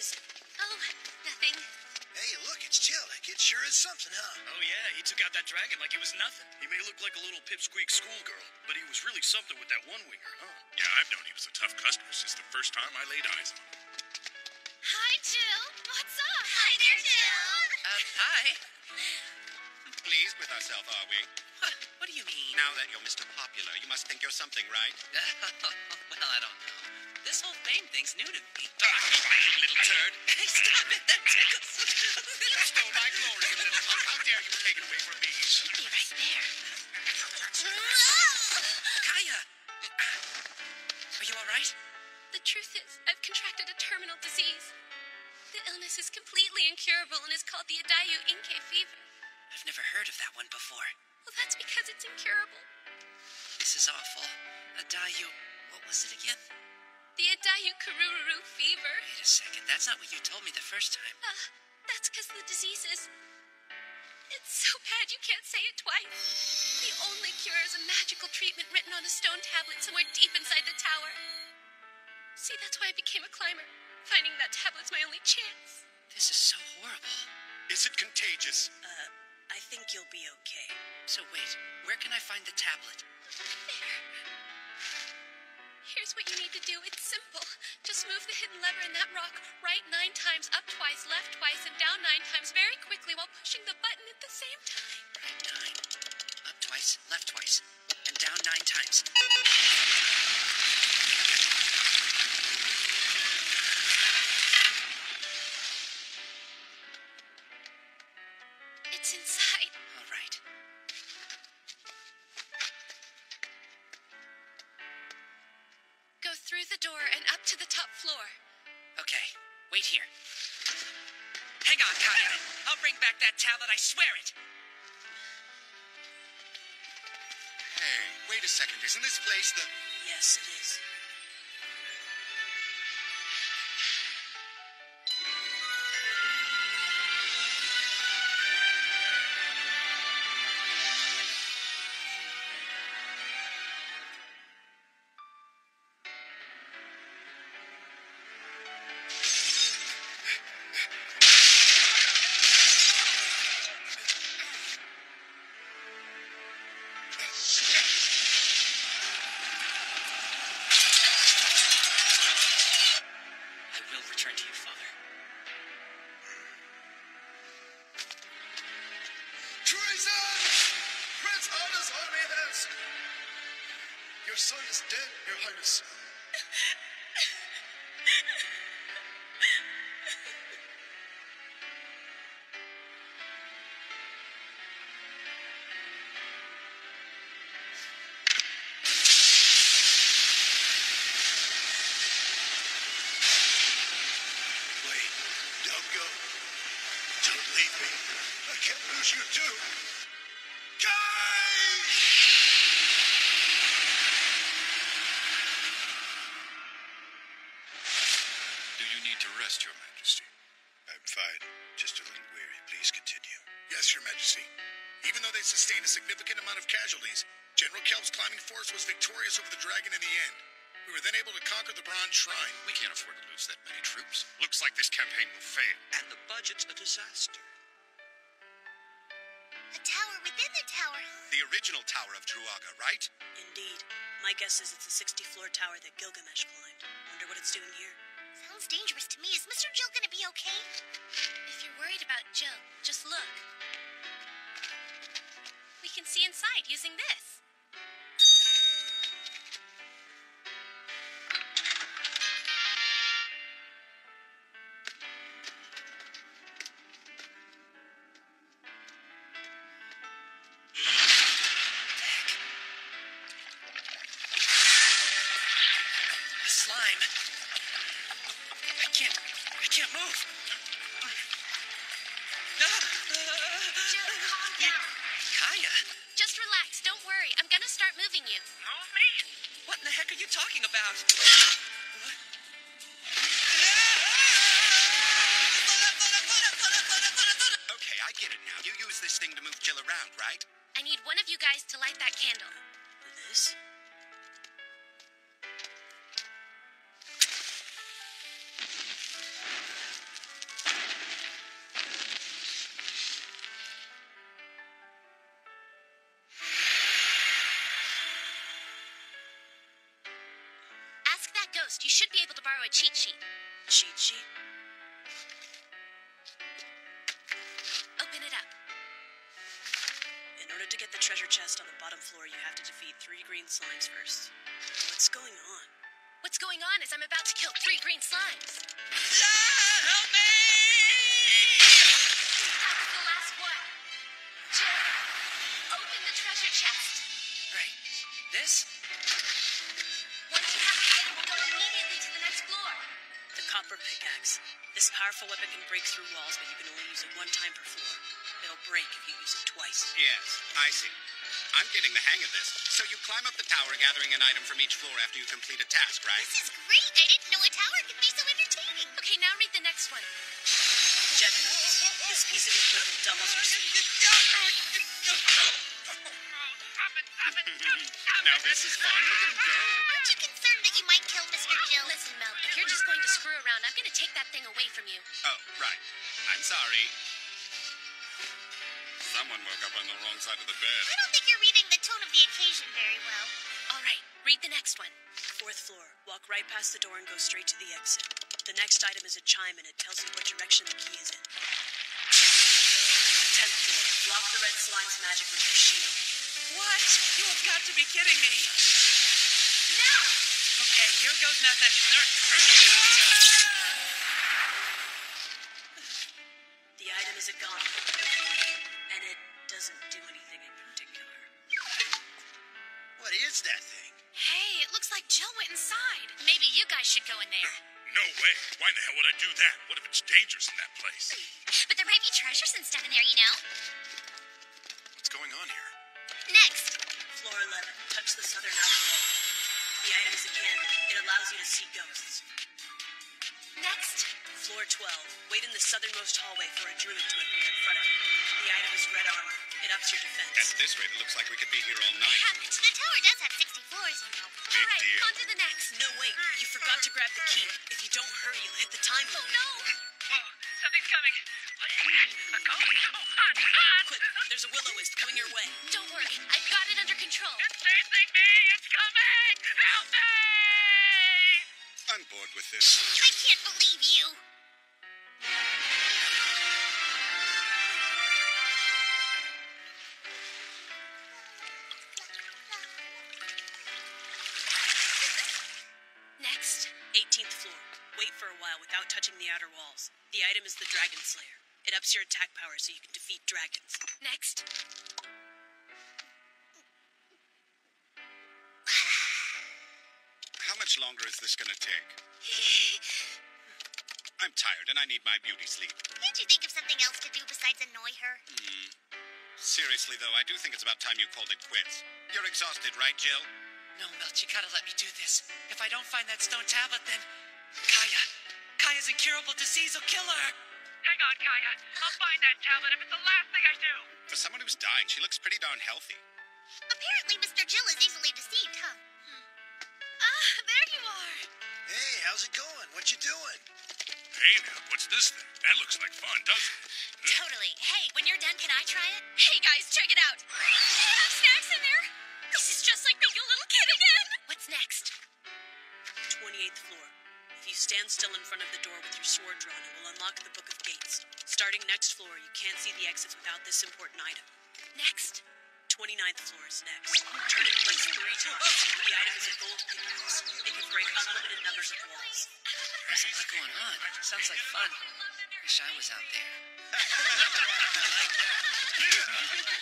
is? Oh, nothing. Hey, look, it's Jill. It sure is something, huh? Oh yeah, he took out that dragon like it was nothing. He may look like a little pipsqueak schoolgirl, but he was really something with that one winger, huh? Yeah, I've known he was a tough customer since the first time I laid eyes on him. Hi, Jill. What's up? Hi there, Jill. Uh, hi. Pleased with ourselves, are we? What, what do you mean? Now that you're Mr. Popular, you must think you're something, right? well, I don't know. This whole fame thing's new to me. Ah, you little turd. Hey, stop it! That tickles. You stole my glory, little punk. How dare you take it away from me? Should be right there. Kaya! Are you all right? The truth is, I've contracted a terminal disease. The illness is completely incurable and is called the Adayu Inke fever. I've never heard of that one before. Well, that's because it's incurable. This is awful. Adayu, what was it again? The Adayu Kururu fever. Wait a second. That's not what you told me the first time. Uh, that's because the disease is. It's so bad you can't say it twice. The only cure is a magical treatment written on a stone tablet somewhere deep inside the tower. See, that's why I became a climber. Finding that tablet's my only chance. This is so horrible. Is it contagious? Uh, I think you'll be okay. So wait, where can I find the tablet? There. Here's what you need to do. It's simple. Just move the hidden lever in that rock right nine times, up twice, left twice, and down nine times very quickly while pushing the button at the same time. Right nine. Up twice, left twice, and down nine times. Floor. Okay, wait here. Hang on, Kaya. I'll bring back that tablet, I swear it. Hey, wait a second. Isn't this place the... Yes, it is. Dead, Your Highness. Rest, Your Majesty? I'm fine. Just a little weary. Please continue. Yes, Your Majesty. Even though they sustained a significant amount of casualties, General Kelp's climbing force was victorious over the dragon in the end. We were then able to conquer the Bronze Shrine. We can't afford to lose that many troops. Looks like this campaign will fail. And the budget's a disaster. A tower within the tower. The original Tower of Druaga, right? Indeed. My guess is it's a 60 floor tower that Gilgamesh climbed. Wonder what it's doing here. Sounds dangerous to me. Is Mr. Jill gonna be okay? If you're worried about Jill, just look. We can see inside using this. Thing to move Jill around, right? I need one of you guys to light that candle. This? Three green slimes first. What's going on? What's going on is I'm about to kill three green slimes. help me! That was the last one. Jill, open the treasure chest. Right. This? Once you have the item, we'll go immediately to the next floor. The copper pickaxe. This powerful weapon can break through walls, but you can only use it one time per floor. It'll break if you use it twice. Yes, I see. I'm getting the hang of this. So you climb up the tower, gathering an item from each floor after you complete a task, right? This is great. I didn't know a tower could be so entertaining. Okay, now read the next one. Jetpacks. This piece of equipment doubles your speed. now this is fun. Look at him go. Aren't you concerned that you might kill Mr. Jill? Listen, Mel, if you're just going to screw around, I'm going to take that thing away from you. Oh, right. I'm sorry. Someone woke up on the wrong side of the bed. I don't think you're very well. All right, read the next one. Fourth floor. Walk right past the door and go straight to the exit. The next item is a chime and it tells you what direction the key is in. Tenth floor. Block the red slime's magic with your shield. What? You have got to be kidding me. No! Okay, here goes nothing. The item is a gauntlet. And it doesn't do anything What is that thing? Hey, it looks like Jill went inside. Maybe you guys should go in there. No way. Why the hell would I do that? What if it's dangerous in that place? But there might be treasures and stuff in there, you know? What's going on here? Next. Floor 11. Touch the southern outer wall. The item is a candle. It allows you to see ghosts. Next. Floor 12. Wait in the southernmost hallway for a druid to appear in front of you. The item is red armor. It ups your At this rate, it looks like we could be here all night. Happens. The tower does have 60 floors, you know. Big All right, deal. on to the next. No, wait. You forgot to grab the key. If you don't hurry, you'll hit the time Oh, limit. no. Something's coming. What is that? A ghost? Oh, hot, hot. Quick, ah. there's a will-o-wisp coming your way. Don't worry. I've got it under control. It's chasing me. It's coming. Help me. I'm bored with this. I can't believe you. 18th floor. Wait for a while without touching the outer walls. The item is the Dragon Slayer. It ups your attack power so you can defeat dragons. Next. How much longer is this gonna take? I'm tired and I need my beauty sleep. Can't you think of something else to do besides annoy her? Hmm. Seriously, though, I do think it's about time you called it quits. You're exhausted, right, Jill? No, Milt, you gotta let me do this. If I don't find that stone tablet, then Kaya, Kaya's incurable disease will kill her. Hang on, Kaya. I'll find that tablet if it's the last thing I do. For someone who's dying, she looks pretty darn healthy. Apparently, Mr. Jill is easily deceived, huh? Ah, there you are. Hey, how's it going? What you doing? Hey now, what's this thing? That looks like fun, doesn't it? Totally. Hey, when you're done, can I try it? Hey, guys, check it out. 28th floor. If you stand still in front of the door with your sword drawn, it will unlock the Book of Gates. Starting next floor, you can't see the exits without this important item. Next. 29th floor is next. Turn in place three times. The item is a gold pickaxe. It can break unlimited numbers of walls. There's a lot going on. Sounds like fun. Wish I was out there.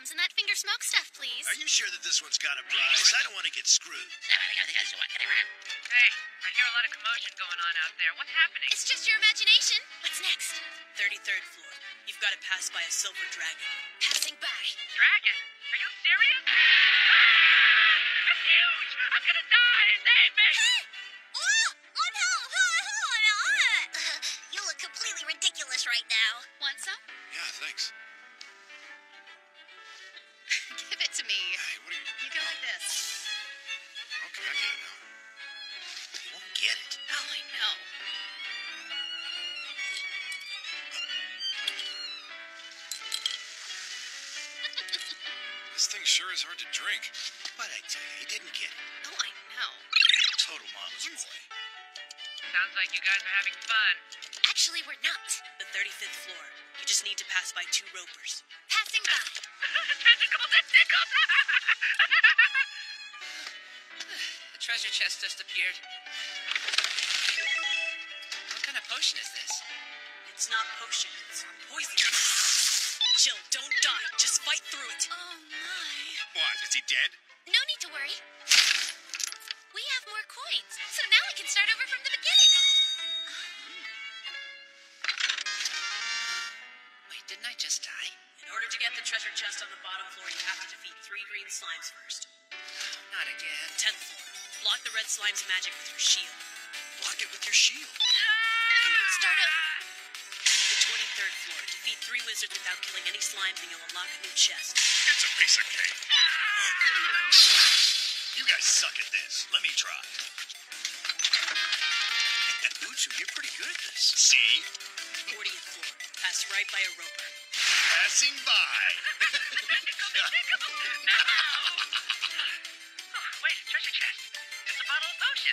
sweet and that finger smoke stuff, please. Are you sure that this one's got a prize? I don't want to get screwed. Hey, I hear a lot of commotion going on out there. What's happening? It's just your imagination. What's next? 33rd floor. You've got to pass by a silver dragon. Drink. What I tell you, he didn't get it. Oh, I know. Total mama's boy. Sounds like you guys are having fun. Actually, we're not. The 35th floor. You just need to pass by two ropers. Passing by. Tentacles and tickles! the treasure chest just appeared. What kind of potion is this? It's not potion, it's poison. Jill, don't die. Just fight through it. Oh, my. What? Is he dead? No need to worry. We have more coins, so now we can start over from the beginning. Wait, didn't I just die? In order to get the treasure chest on the bottom floor, you have to defeat three green slimes first. Not again. 10th floor. Block the red slime's magic with your shield. Block it with your shield. Ah! Start over. The 23rd floor. Defeat three wizards without killing any slimes, and you'll unlock a new chest. It's a piece of cake. You guys suck at this. Let me try. Uchu, you're pretty good at this. See? 40th floor. Pass right by a roper. Passing by. Wait, treasure chest. It's a bottle of potion.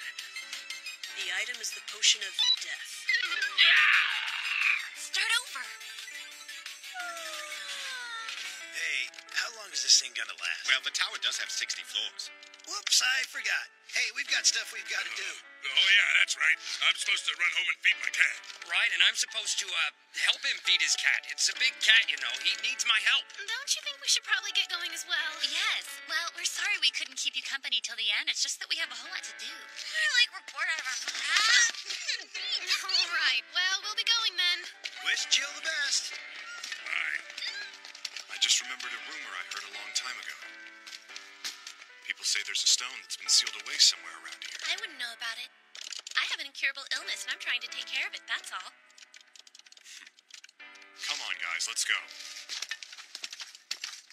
The item is the potion of death. Start over. Hey, how long is this thing gonna last? Well, the tower does have 60 floors. Whoops, I forgot. Hey, we've got stuff we've got to do. Oh, yeah, that's right. I'm supposed to run home and feed my cat. Right, and I'm supposed to, uh, help him feed his cat. It's a big cat, you know. He needs my help. Don't you think we should probably get going as well? Yes. Well, we're sorry we couldn't keep you company till the end. It's just that we have a whole lot to do. We're like we're bored out of our. All right. Well, we'll be going then. Wish Jill the best. Bye. I just remembered a rumor I heard a long time ago. People say there's a stone that's been sealed away somewhere around here. I wouldn't know about it. I have an incurable illness, and I'm trying to take care of it. That's all. Come on, guys, let's go.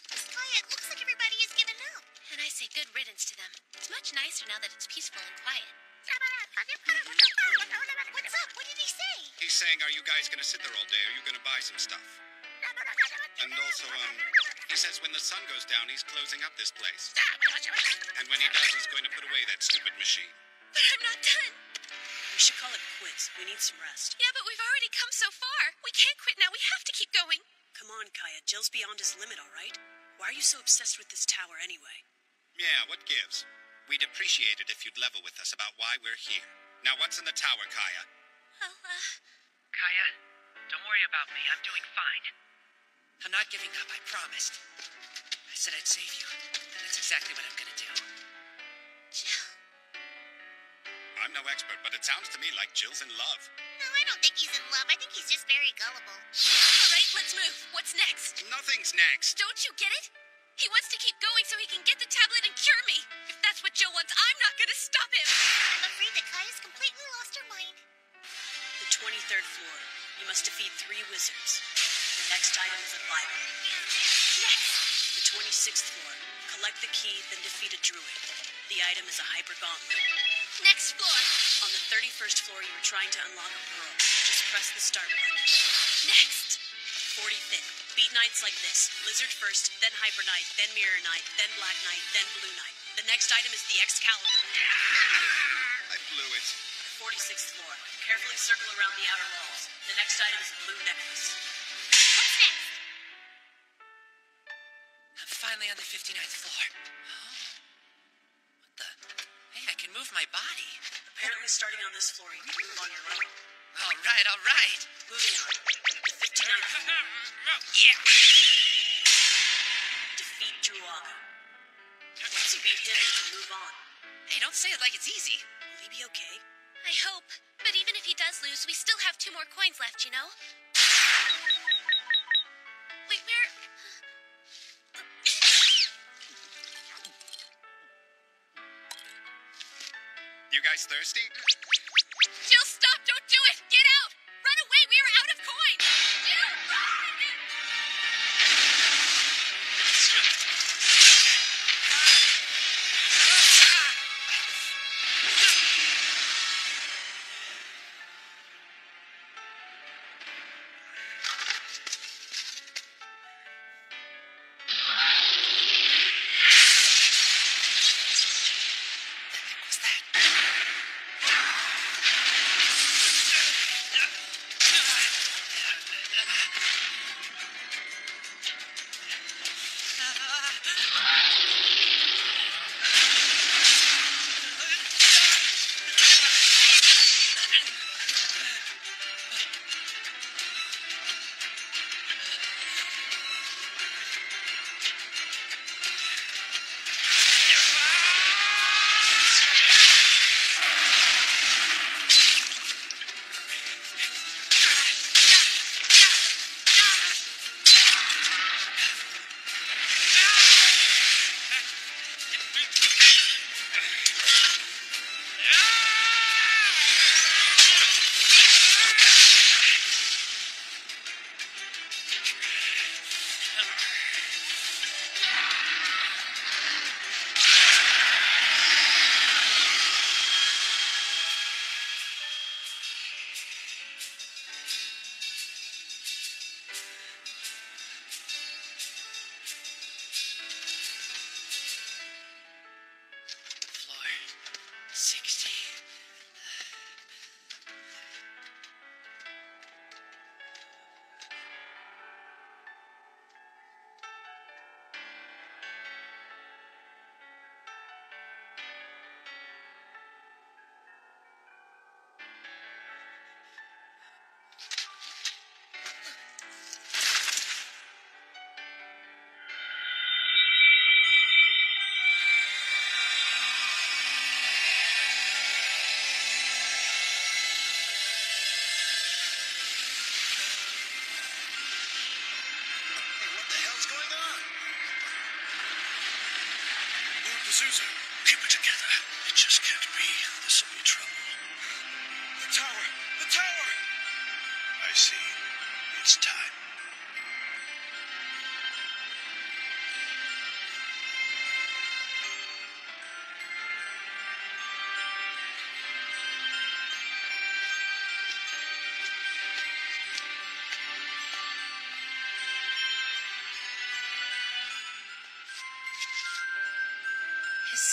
Skaya, it looks like everybody has given up. And I say good riddance to them. It's much nicer now that it's peaceful and quiet. He's saying, are you guys going to sit there all day or are you going to buy some stuff? And also, um, he says when the sun goes down, he's closing up this place. And when he does, he's going to put away that stupid machine. But I'm not done. We should call it quits. We need some rest. Yeah, but we've already come so far. We can't quit now. We have to keep going. Come on, Kaya. Jill's beyond his limit, all right? Why are you so obsessed with this tower anyway? Yeah, what gives? We'd appreciate it if you'd level with us about why we're here. Now, what's in the tower, Kaya? Well, uh, Kaya, don't worry about me. I'm doing fine. I'm not giving up, I promised. I said I'd save you. And that's exactly what I'm gonna do. Jill. I'm no expert, but it sounds to me like Jill's in love. No, I don't think he's in love. I think he's just very gullible. All right, let's move. What's next? Nothing's next. Don't you get it? He wants to keep going so he can get the tablet and cure me. If that's what Joe wants, I'm not gonna stop him. 23rd floor. You must defeat three wizards. The next item is a Bible. Next. The 26th floor. Collect the key, then defeat a druid. The item is a hyper gauntlet. Next floor. On the 31st floor, you are trying to unlock a pearl. Just press the start button. Next. 45th. Beat knights like this. Lizard first, then Hyper Knight, then Mirror Knight, then Black Knight, then Blue Knight. The next item is the Excalibur. I blew it. The 46th floor. Carefully circle around the outer walls. The next item is a blue necklace. What's next? I'm finally on the 59th floor. Oh. What the? Hey, I can move my body. Apparently, starting on this floor, you can move on your own. All right, all right. Moving on. The 59th floor. yeah. Defeat Druaga. Once you beat him, you can move on. Hey, don't say it like it's easy. Will he be okay? I hope. But even if he does lose, we still have two more coins left, you know? Wait, where. You guys thirsty?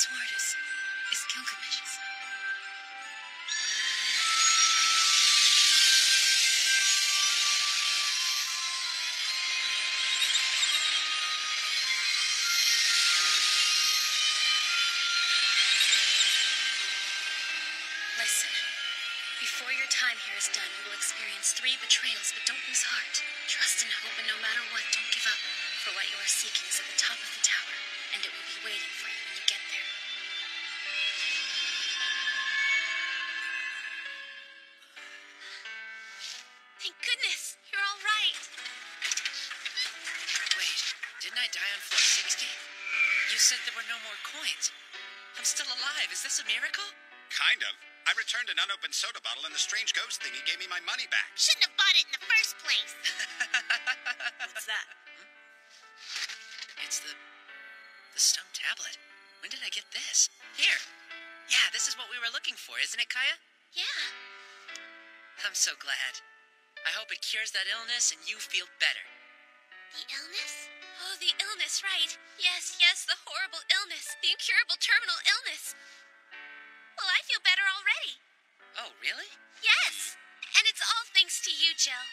Sword is. is Gilgamesh's. Listen. Before your time here is done, you will experience three betrayals, but don't lose heart. Trust and hope, and no matter what, don't give up. For what you are seeking is at the top of the I'm still alive. Is this a miracle? Kind of. I returned an unopened soda bottle, and the strange ghost thingy gave me my money back. Shouldn't have bought it in the first place. What's that? It's the the stone tablet. When did I get this? Here. Yeah, this is what we were looking for, isn't it, Kaya? Yeah. I'm so glad. I hope it cures that illness and you feel better. The illness? Oh, the illness, right. Yes, yes, the horrible illness. The incurable terminal illness. Well, I feel better already. Oh, really? Yes. And it's all thanks to you, Jill.